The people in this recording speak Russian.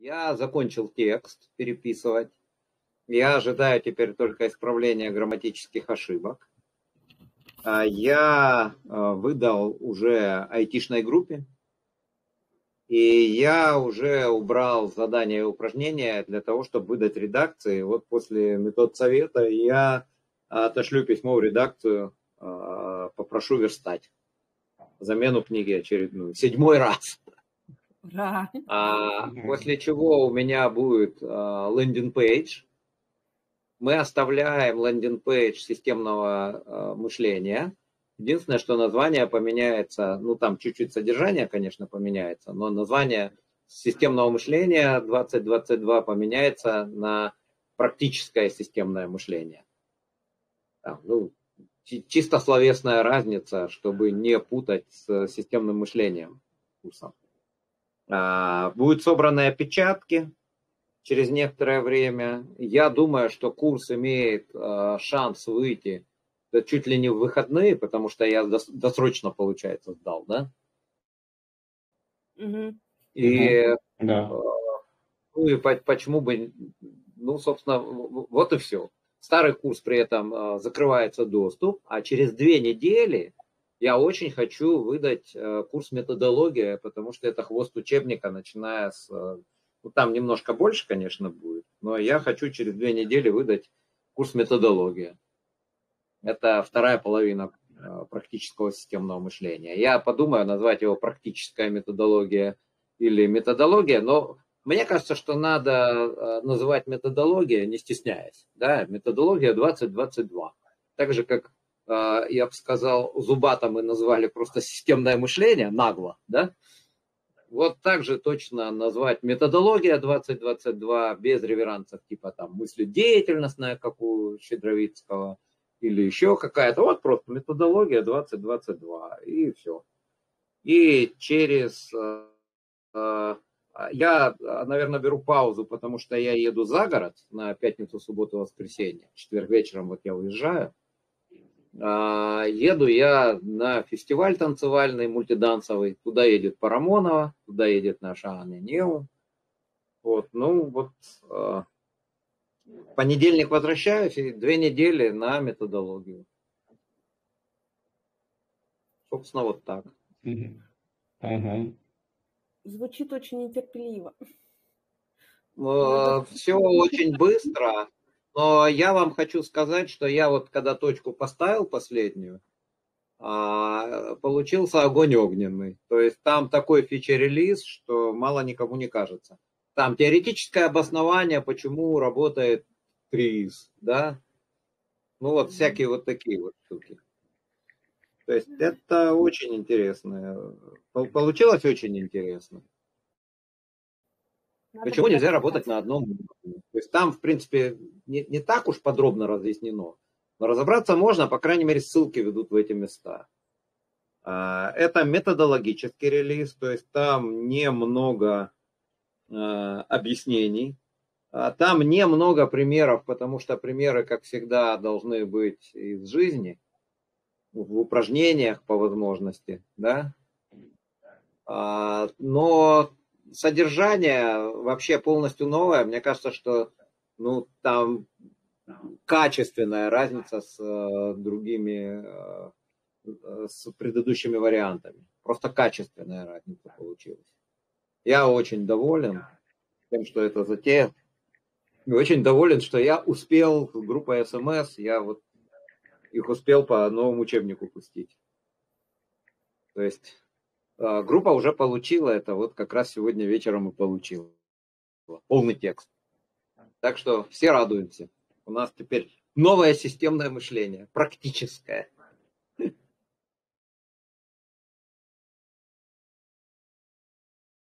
Я закончил текст переписывать. Я ожидаю теперь только исправления грамматических ошибок. А я а, выдал уже айтишной группе, и я уже убрал задания и упражнения для того, чтобы выдать редакции. Вот после метод совета я отошлю письмо в редакцию, а, попрошу верстать замену книги очередную. Седьмой раз. Ура. А, после чего у меня будет а, landing page. Мы оставляем landing page системного а, мышления. Единственное, что название поменяется, ну там чуть-чуть содержание, конечно, поменяется, но название системного мышления 2022 поменяется на практическое системное мышление. Там, ну, чисто словесная разница, чтобы не путать с системным мышлением курсом. А, будут собраны опечатки через некоторое время. Я думаю, что курс имеет а, шанс выйти чуть ли не в выходные, потому что я досрочно, получается, сдал, да? Угу. И, да. А, ну и почему бы, ну, собственно, вот и все. Старый курс при этом закрывается доступ, а через две недели я очень хочу выдать э, курс методология, потому что это хвост учебника, начиная с... Э, ну, там немножко больше, конечно, будет, но я хочу через две недели выдать курс методология. Это вторая половина э, практического системного мышления. Я подумаю назвать его практическая методология или методология, но мне кажется, что надо называть методология, не стесняясь. Да? Методология 2022. Так же, как я бы сказал, зубато мы назвали просто системное мышление, нагло, да? Вот так же точно назвать методология 2022 без реверансов, типа там мысли деятельностная, как у Щедровицкого, или еще какая-то. Вот просто методология 2022, и все. И через... А, а, я, наверное, беру паузу, потому что я еду за город на пятницу, субботу, воскресенье. четверг вечером вот я уезжаю. А, еду я на фестиваль танцевальный, мультидансовый. Туда едет Парамонова, туда едет наша Анна Неу. Вот, ну вот, а, понедельник возвращаюсь, и две недели на методологию. Собственно, вот так. Угу. Звучит очень нетерпеливо. Все очень быстро. Но я вам хочу сказать, что я вот когда точку поставил последнюю, а, получился огонь огненный. То есть там такой фичер-релиз, что мало никому не кажется. Там теоретическое обоснование, почему работает КРИС, да? Ну вот всякие вот такие вот штуки. То есть это очень интересно. Получилось очень интересно. Надо Почему нельзя работать на одном? То есть там, в принципе, не, не так уж подробно разъяснено, но разобраться можно, по крайней мере, ссылки ведут в эти места. А, это методологический релиз, то есть там немного а, объяснений, а, там немного примеров, потому что примеры, как всегда, должны быть из жизни, в упражнениях по возможности, да. Но содержание вообще полностью новое. Мне кажется, что ну, там качественная разница с э, другими, э, с предыдущими вариантами. Просто качественная разница получилась. Я очень доволен тем, что это затея. И очень доволен, что я успел, группа СМС, я вот их успел по новому учебнику пустить. То есть группа уже получила это, вот как раз сегодня вечером и получила. Полный текст. Так что все радуемся. У нас теперь новое системное мышление, практическое.